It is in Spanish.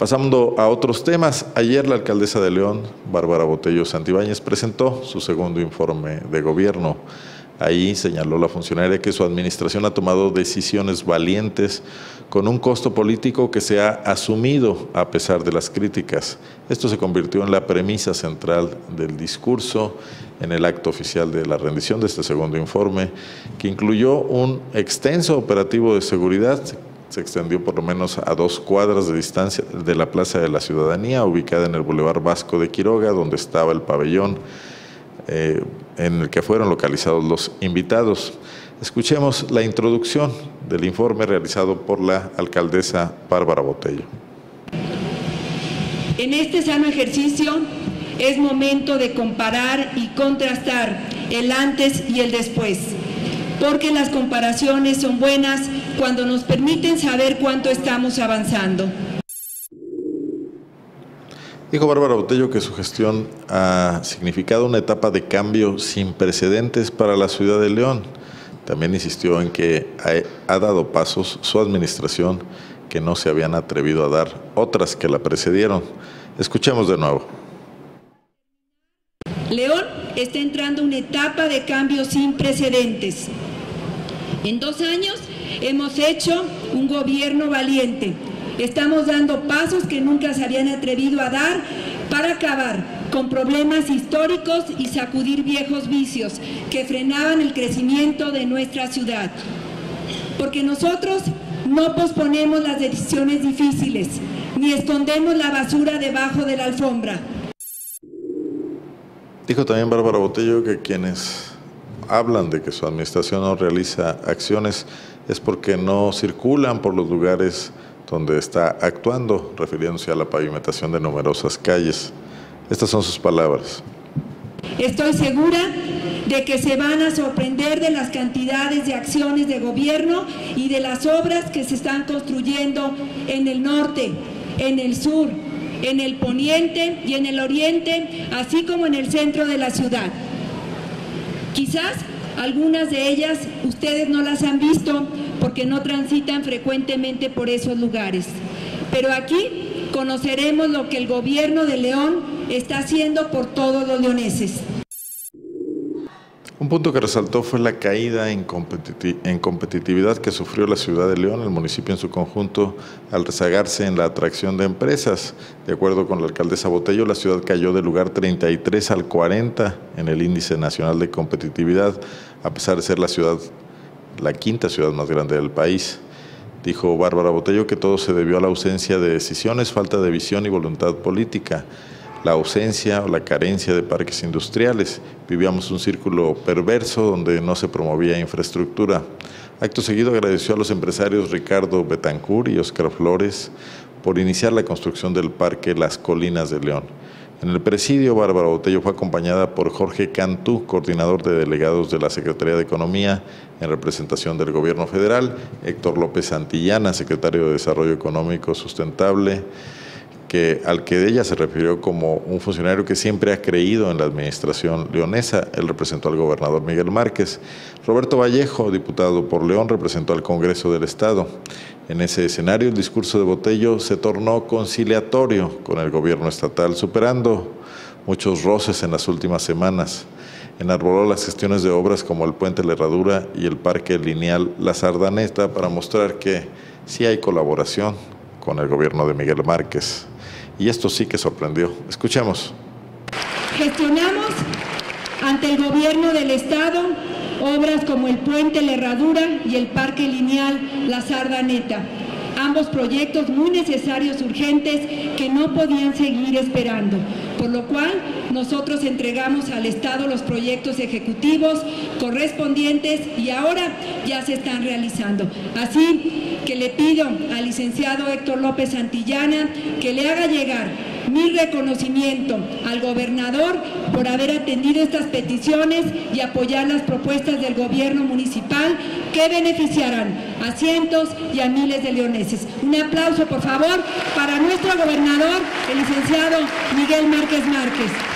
Pasando a otros temas, ayer la alcaldesa de León, Bárbara Botello Santibáñez, presentó su segundo informe de gobierno. Ahí señaló la funcionaria que su administración ha tomado decisiones valientes con un costo político que se ha asumido a pesar de las críticas. Esto se convirtió en la premisa central del discurso en el acto oficial de la rendición de este segundo informe, que incluyó un extenso operativo de seguridad se extendió por lo menos a dos cuadras de distancia de la Plaza de la Ciudadanía, ubicada en el Boulevard Vasco de Quiroga, donde estaba el pabellón eh, en el que fueron localizados los invitados. Escuchemos la introducción del informe realizado por la alcaldesa Bárbara Botello. En este sano ejercicio es momento de comparar y contrastar el antes y el después, porque las comparaciones son buenas cuando nos permiten saber cuánto estamos avanzando. Dijo Bárbara Botello que su gestión ha significado una etapa de cambio sin precedentes para la ciudad de León. También insistió en que ha, dado pasos su administración que no se habían atrevido a dar otras que la precedieron. Escuchemos de nuevo. León está entrando una etapa de cambio sin precedentes. En dos años Hemos hecho un gobierno valiente. Estamos dando pasos que nunca se habían atrevido a dar para acabar con problemas históricos y sacudir viejos vicios que frenaban el crecimiento de nuestra ciudad. Porque nosotros no posponemos las decisiones difíciles, ni escondemos la basura debajo de la alfombra. Dijo también Bárbara Botello que quienes hablan de que su administración no realiza acciones es porque no circulan por los lugares donde está actuando, refiriéndose a la pavimentación de numerosas calles. Estas son sus palabras. Estoy segura de que se van a sorprender de las cantidades de acciones de gobierno y de las obras que se están construyendo en el norte, en el sur, en el poniente y en el oriente, así como en el centro de la ciudad. Quizás algunas de ellas ustedes no las han visto porque no transitan frecuentemente por esos lugares. Pero aquí conoceremos lo que el gobierno de León está haciendo por todos los leoneses. Un punto que resaltó fue la caída en, competitividad que sufrió la ciudad de León, el municipio en su conjunto, al rezagarse en la atracción de empresas. De acuerdo con la alcaldesa Botello, la ciudad cayó del lugar 33 al 40 en el índice nacional de competitividad, a pesar de ser la quinta ciudad más grande del país. Dijo Bárbara Botello que todo se debió a la ausencia de decisiones, falta de visión y voluntad política la ausencia o la carencia de parques industriales. Vivíamos un círculo perverso donde no se promovía infraestructura. Acto seguido agradeció a los empresarios Ricardo Betancourt y Oscar Flores por iniciar la construcción del Parque Las Colinas de León. En el presidio, Bárbara Botello fue acompañada por Jorge Cantú, coordinador de delegados de la Secretaría de Economía en representación del Gobierno Federal, Héctor López Santillana, secretario de Desarrollo Económico Sustentable, que, al que ella se refirió como un funcionario que siempre ha creído en la administración leonesa. Él representó al gobernador Miguel Márquez. Roberto Vallejo, diputado por León, representó al Congreso del Estado. En ese escenario, el discurso de Botello se tornó conciliatorio con el gobierno estatal, superando muchos roces en las últimas semanas. Enarboló las gestiones de obras como el Puente La Herradura y el Parque Lineal La Sardaneta para mostrar que sí hay colaboración con el gobierno de Miguel Márquez. Y esto sí que sorprendió. Escuchemos. Gestionamos ante el gobierno del Estado obras como el Puente La Herradura y el Parque Lineal La Sardaneta. Ambos proyectos muy necesarios, urgentes, que no podían seguir esperando. Por lo cual, nosotros entregamos al Estado los proyectos ejecutivos correspondientes y ahora ya se están realizando. Así que le pido al licenciado Héctor López Santillana que le haga llegar mi reconocimiento al gobernador por haber atendido estas peticiones y apoyar las propuestas del gobierno municipal que beneficiarán a cientos y a miles de leoneses. Un aplauso, por favor, para nuestro gobernador, el licenciado Miguel Márquez Márquez.